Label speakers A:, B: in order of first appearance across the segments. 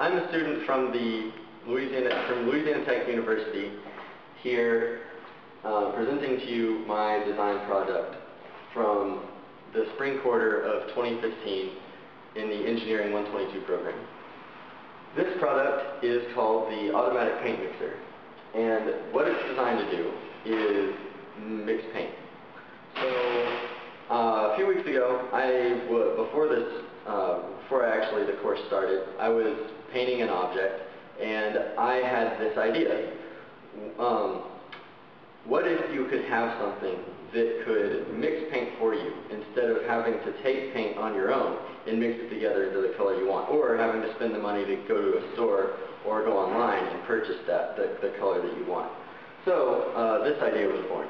A: I'm a student from the Louisiana from Louisiana Tech University here uh, presenting to you my design project from the spring quarter of 2015 in the Engineering 122 program. This product is called the Automatic Paint Mixer and what it's designed to do is mix paint. So uh, a few weeks ago, I before this uh, before actually the course started, I was painting an object, and I had this idea. Um, what if you could have something that could mix paint for you instead of having to take paint on your own and mix it together into the color you want, or having to spend the money to go to a store or go online and purchase that the, the color that you want. So uh, this idea was born.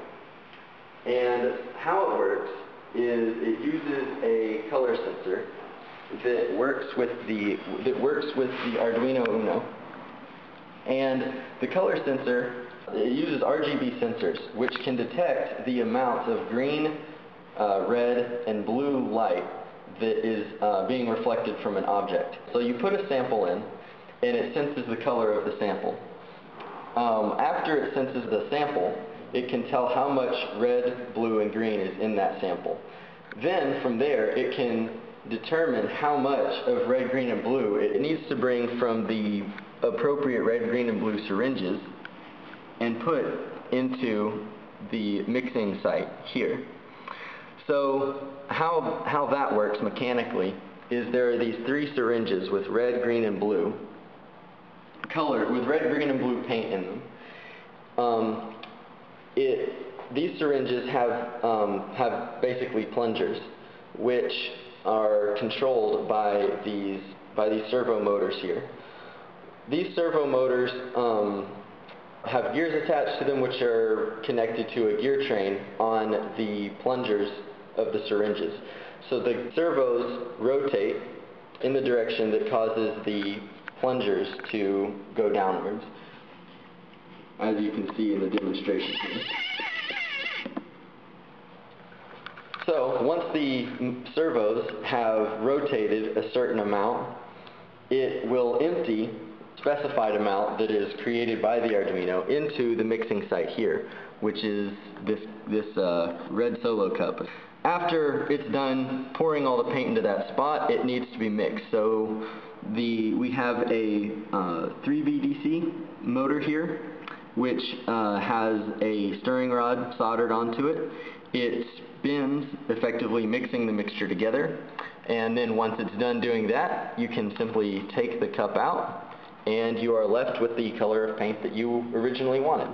A: And how it works is it uses a color sensor that works with the that works with the Arduino Uno. And the color sensor it uses RGB sensors, which can detect the amount of green, uh, red, and blue light that is uh, being reflected from an object. So you put a sample in, and it senses the color of the sample. Um, after it senses the sample, it can tell how much red, blue, and green is in that sample. Then, from there, it can determine how much of red, green, and blue it needs to bring from the appropriate red, green, and blue syringes and put into the mixing site here. So how, how that works mechanically is there are these three syringes with red, green, and blue, color with red, green, and blue paint in them. Um, it, these syringes have, um, have basically plungers, which are controlled by these, by these servo motors here. These servo motors um, have gears attached to them which are connected to a gear train on the plungers of the syringes. So the servos rotate in the direction that causes the plungers to go downwards, as you can see in the demonstration here. So once the servos have rotated a certain amount, it will empty specified amount that is created by the Arduino into the mixing site here, which is this, this uh, red solo cup. After it's done pouring all the paint into that spot, it needs to be mixed. So the, we have a uh, 3VDC motor here, which uh, has a stirring rod soldered onto it. It spins, effectively mixing the mixture together. And then once it's done doing that, you can simply take the cup out and you are left with the color of paint that you originally wanted.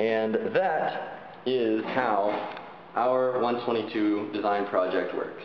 A: And that is how our 122 design project works.